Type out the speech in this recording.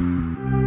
Mm-hmm.